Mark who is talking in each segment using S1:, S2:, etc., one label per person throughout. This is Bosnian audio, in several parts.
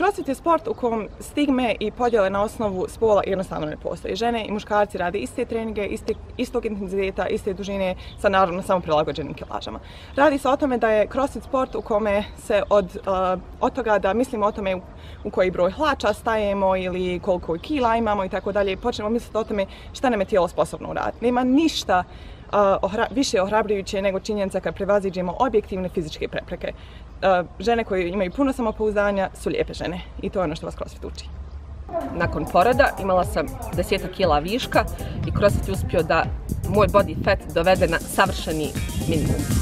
S1: Crossfit je sport u kom stigme i podjele na osnovu spola jednostavno ne postoji. Žene i muškarci rade iste treninge, iste, istog intenziteta, iste dužine sa naravno samo prilagođenim kilažama. Radi se o tome da je crossfit sport u kome se od, uh, od toga da mislimo o tome u, u koji broj hlača stajemo ili koliko kila imamo i tako dalje, počnemo misliti o tome šta nam je tijelo sposobno uraditi. Nema ništa ohra, više ohrabrujuće nego činjenica kad prevaziđemo objektivne fizičke prepreke. Uh, žene koje imaju puno samopouzdanja su lijepe žene i to je ono što vas CrossFit uči.
S2: Nakon porada imala sam deseta kila viška i CrossFit je uspio da moj body fat dovede na savršeni minimum.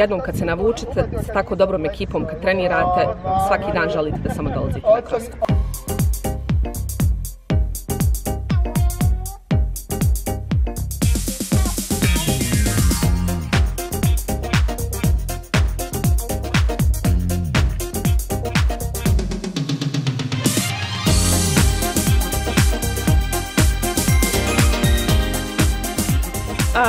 S2: Jednom kad se navučete s tako dobrom ekipom, kad trenirate, svaki dan želite da samo dolazite na crossfit.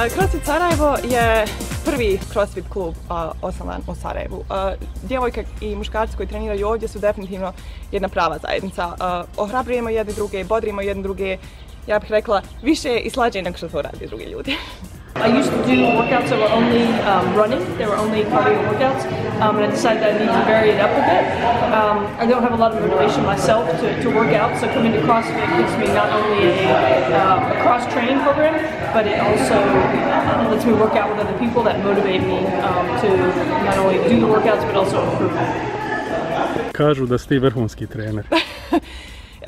S1: CrossFit Sarajevo je prvi CrossFit klub uh, osnovan u Sarajevu. Uh, djevojke i muškarci koji treniraju ovdje su definitivno jedna prava zajednica. Uh, ohrabrujemo jedne druge, bodrimo jedne druge, ja bih rekla, više i slađe nego što to radi drugi ljudi.
S3: I used to do workouts that were only um, running, they were only cardio workouts, um, and I decided that I need to vary it up a bit. Um, I don't have a lot of motivation myself to, to work out, so coming to CrossFit gives me not only a, uh, a cross training program, but it also uh, lets me work out with other people that motivate me um, to not only do the workouts but also improve.
S4: Kažu da ste vrhunski trener.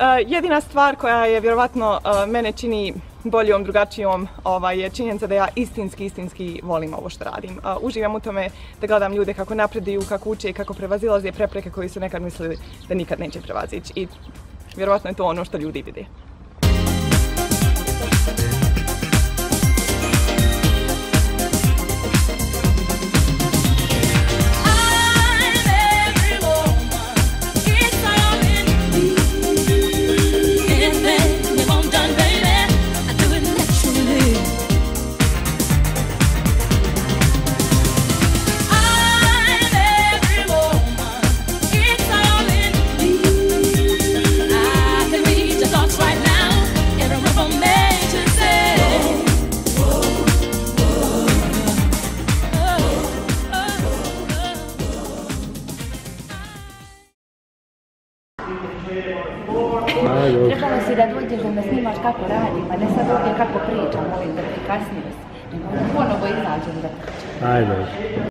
S1: Uh, jedina stvar koja je vjerovatno uh, mene čini boljom, drugačijom, ovaj, je činjenica da ja istinski, istinski volim ovo što radim. Uh, uživam u tome da gledam ljude kako napreduju, kako uče i kako prevazilaze prepreke koje su nekad mislili da nikad neće prevazići. I vjerovatno je to ono što ljudi vide.
S5: Trebalo si da dođeš da me snimaš kako radim, a ne sad ovdje kako pričam, molim da ti kasnije. Ponovo izađem da pričam.
S4: Ajde.